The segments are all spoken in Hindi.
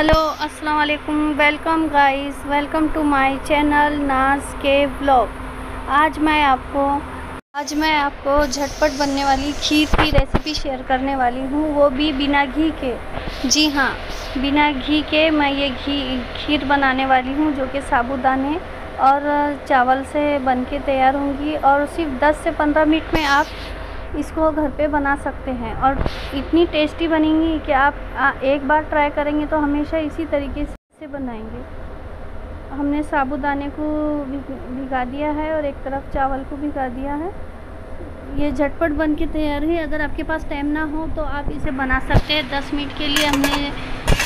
हेलो अस्सलाम वालेकुम welcome guys, welcome to my channel Naaz के ब्लॉग आज मैं आपको, आज मैं आपको झटपट बनने वाली खीर की रेसिपी शेयर करने वाली हूँ, वो भी बिना घी के। जी हाँ बिना घी के मैं ये घी, खीर बनाने वाली हूँ, जो कि साबुदाने और चावल से बन के तैयार होंगी। और सिर्फ़ 10 से 15 मिनट में आप इसको घर पे बना सकते हैं और इतनी टेस्टी बनेंगी कि आप एक बार ट्राई करेंगे तो हमेशा इसी तरीके से बनाएँगे। हमने साबुदाने को भिगा दिया है और एक तरफ़ चावल को भिगा दिया है। ये झटपट बन के तैयार है। अगर आपके पास टाइम ना हो तो आप इसे बना सकते हैं। दस मिनट के लिए हमने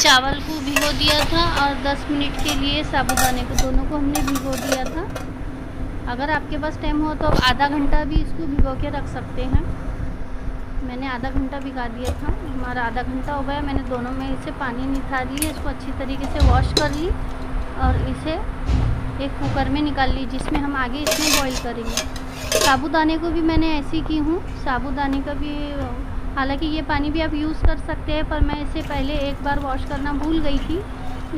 चावल को भिगो दिया था और दस मिनट के लिए साबुदाने को, दोनों को हमने भिगो दिया था। अगर आपके पास टाइम हो तो आधा घंटा भी इसको भिगो के रख सकते हैं। मैंने आधा घंटा भिगा दिया था। हमारा आधा घंटा हो गया। मैंने दोनों में इसे पानी निकाल लिया इसको अच्छी तरीके से वॉश कर ली और इसे एक कुकर में निकाल ली, जिसमें हम आगे इसमें बॉईल करेंगे। साबुदाने को भी मैंने ऐसे की हूँ। साबुदाने का भी, हालाँकि ये पानी भी आप यूज़ कर सकते हैं, पर मैं इसे पहले एक बार वॉश करना भूल गई थी,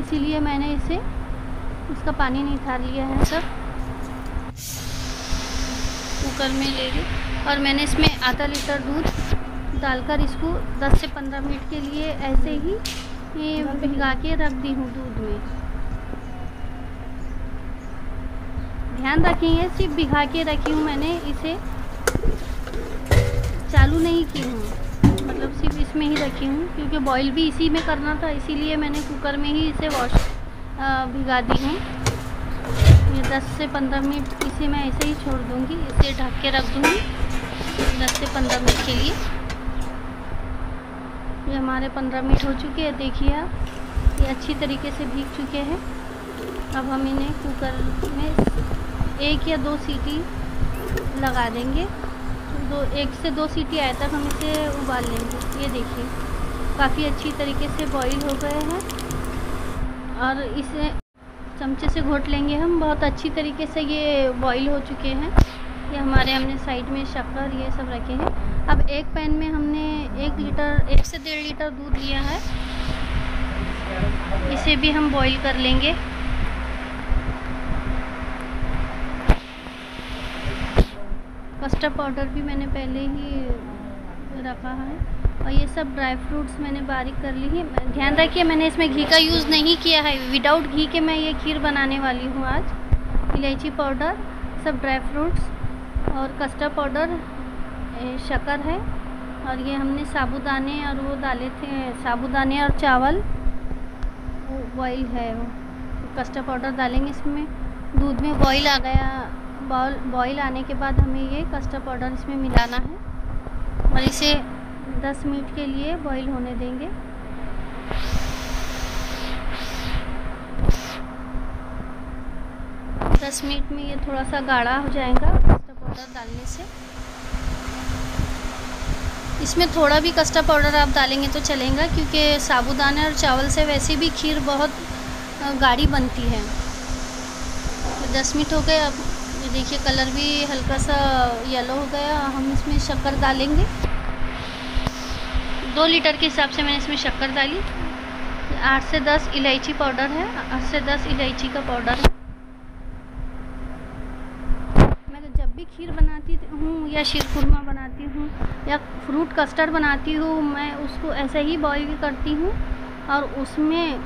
इसीलिए मैंने इसे, उसका पानी निकाल लिया है सब। कुकर में ले ली और मैंने इसमें आधा लीटर दूध डालकर इसको 10 से 15 मिनट के लिए ऐसे ही भिगा के रख दी हूँ दूध में। ध्यान रखेंगे सिर्फ़ भिगा के रखी हूँ मैंने, इसे चालू नहीं की हूँ। मतलब सिर्फ़ इसमें ही रखी हूँ, क्योंकि बॉईल भी इसी में करना था, इसीलिए मैंने कुकर में ही इसे वॉश भिगा दी हूँ। ये 10 से 15 मिनट इसे मैं ऐसे ही छोड़ दूँगी, इसे ढक के रख दूँगी 10 से 15 मिनट के लिए। ये हमारे 15 मिनट हो चुके हैं, देखिए आप। ये अच्छी तरीके से भीग चुके हैं। अब हम इन्हें कुकर में एक या दो सीटी लगा देंगे। दो, एक से दो सीटी आए तक हम इसे उबाल लेंगे। ये देखिए, काफ़ी अच्छी तरीके से बॉईल हो गए हैं। और इसे चमचे से घोट लेंगे हम। बहुत अच्छी तरीके से ये बॉईल हो चुके हैं। ये हमारे हमने साइड में शक्कर ये सब रखे हैं। अब एक पैन में हमने एक लीटर, एक से डेढ़ लीटर दूध लिया है। इसे भी हम बॉईल कर लेंगे। कस्टर्ड पाउडर भी मैंने पहले ही रखा है। और ये सब ड्राई फ्रूट्स मैंने बारीक कर ली है। ध्यान रखिए, मैंने इसमें घी का यूज़ नहीं किया है। विदाउट घी के मैं ये खीर बनाने वाली हूँ आज। इलायची पाउडर सब ड्राई फ्रूट्स और कस्टर्ड पाउडर शक्कर है। और ये हमने साबुदाने और वो डाले थे, साबुदाने और चावल। बॉयल है वो। कस्टर्ड पाउडर डालेंगे इसमें। दूध में बॉयल आ गया। बॉयल आने के बाद हमें ये कस्टर्ड पाउडर इसमें मिलाना है। और इसे 10 मिनट के लिए बॉईल होने देंगे। दस मिनट में ये थोड़ा सा गाढ़ा हो जाएगा। पाउडर डालने से। इसमें थोड़ा भी कस्टर्ड पाउडर आप डालेंगे तो चलेगा, क्योंकि साबुदाना और चावल से वैसे भी खीर बहुत गाढ़ी बनती है। तो दस मिनट हो गए, अब देखिए कलर भी हल्का सा येलो हो गया, हम इसमें शक्कर डालेंगे। दो लीटर के हिसाब से मैंने इसमें शक्कर डाली। आठ से दस इलायची पाउडर है, आठ से दस इलायची का पाउडर है मैं तो जब भी खीर बनाती हूँ या शीरकुरमा बनाती हूँ या फ्रूट कस्टर्ड बनाती हूँ, मैं उसको ऐसे ही बॉईल करती हूँ और उसमें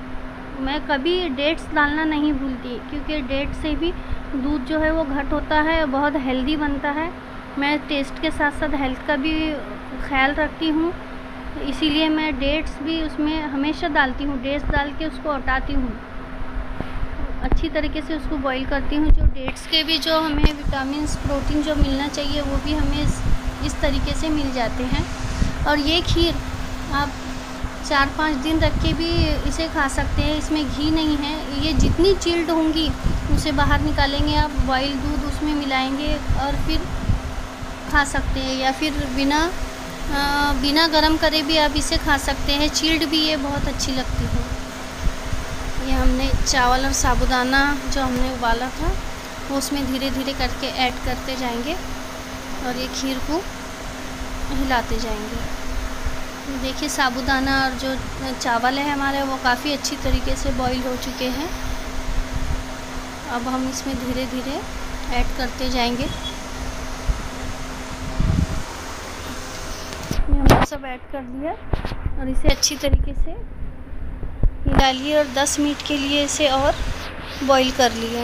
मैं कभी डेट्स डालना नहीं भूलती क्योंकि डेट से भी दूध जो है वो घट होता है, बहुत हेल्दी बनता है। मैं टेस्ट के साथ साथ हेल्थ का भी ख्याल रखती हूँ, इसीलिए मैं डेट्स भी उसमें हमेशा डालती हूँ डेट्स डाल के उसको हटाती हूँ। अच्छी तरीके से उसको बॉईल करती हूँ जो डेट्स के भी जो हमें विटामिन प्रोटीन जो मिलना चाहिए वो भी हमें इस, इस तरीके से मिल जाते हैं। और ये खीर आप चार पाँच दिन रख के भी इसे खा सकते हैं इसमें घी नहीं है। ये जितनी चिल्ड होंगी उसे बाहर निकालेंगे आप बॉयल दूध उसमें मिलाएँगे और फिर खा सकते हैं। या फिर बिना आ, बिना गरम करे भी आप इसे खा सकते हैं। चिल्ड भी ये बहुत अच्छी लगती है। ये हमने चावल और साबुदाना जो हमने उबाला था, वो उसमें धीरे धीरे करके ऐड करते जाएँगे और ये खीर को हिलाते जाएँगे। देखिए, साबुदाना और जो चावल है हमारे, वो काफ़ी अच्छी तरीके से बॉईल हो चुके हैं। अब हम इसमें धीरे धीरे ऐड करते जाएँगे। हमने सब ऐड कर दिया और इसे अच्छी तरीके से डालिए और 10 मिनट के लिए इसे और बॉईल कर लिए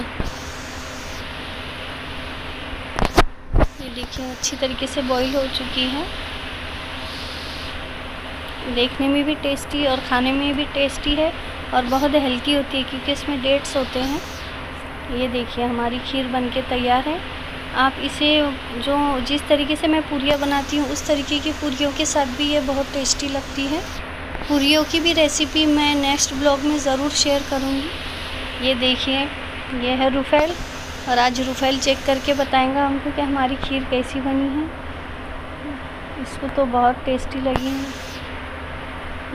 ये देखिए, अच्छी तरीके से बॉईल हो चुकी है। देखने में भी टेस्टी और खाने में भी टेस्टी है और बहुत हल्की होती है क्योंकि इसमें डेट्स होते हैं। ये देखिए, हमारी खीर बनके तैयार है। आप इसे जो, जिस तरीके से मैं पूरियाँ बनाती हूँ, उस तरीके की पूरियों के साथ भी ये बहुत टेस्टी लगती है। पूरियों की भी रेसिपी मैं नेक्स्ट ब्लॉग में ज़रूर शेयर करूँगी। ये देखिए, ये है रुफेल और आज रुफेल चेक करके बताएँगा हमको कि हमारी खीर कैसी बनी है। इसको तो बहुत टेस्टी लगी है।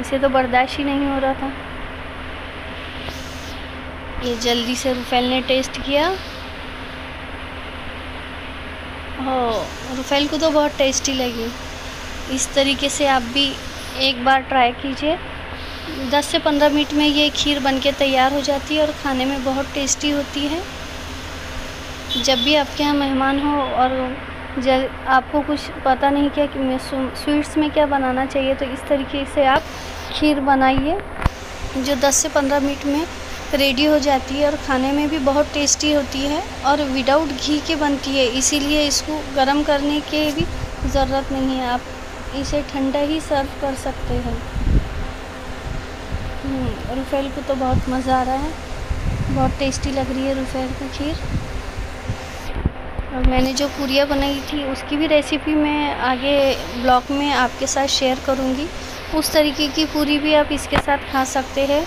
इसे तो बर्दाश्त ही नहीं हो रहा था। ये जल्दी से रुफेल ने टेस्ट किया। हो, रुफेल को तो बहुत टेस्टी लगी। इस तरीके से आप भी एक बार ट्राई कीजिए। 10 से 15 मिनट में ये खीर बनके तैयार हो जाती है और खाने में बहुत टेस्टी होती है। जब भी आपके यहाँ मेहमान हो और जब आपको कुछ पता नहीं क्या कि मैं स्वीट्स में क्या बनाना चाहिए तो इस तरीके से आप खीर बनाइए, जो 10 से 15 मिनट में रेडी हो जाती है और खाने में भी बहुत टेस्टी होती है और विदाउट घी के बनती है। इसीलिए इसको गर्म करने के भी ज़रूरत नहीं है। आप इसे ठंडा ही सर्व कर सकते हैं। हम्म, रुफेल को तो बहुत मज़ा आ रहा है। बहुत टेस्टी लग रही है रुफेल की खीर। और मैंने जो पूरियाँ बनाई थी उसकी भी रेसिपी मैं आगे ब्लॉग में आपके साथ शेयर करूँगी। उस तरीके की पूरी भी आप इसके साथ खा सकते हैं।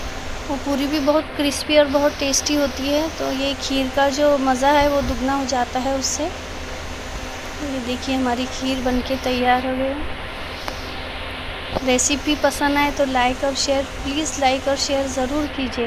वो पूरी भी बहुत क्रिस्पी और बहुत टेस्टी होती है तो ये खीर का जो मज़ा है वो दुगना हो जाता है उससे। ये देखिए हमारी खीर बनके तैयार हो गई। रेसिपी पसंद आए तो लाइक और शेयर प्लीज़ लाइक और शेयर ज़रूर कीजिए।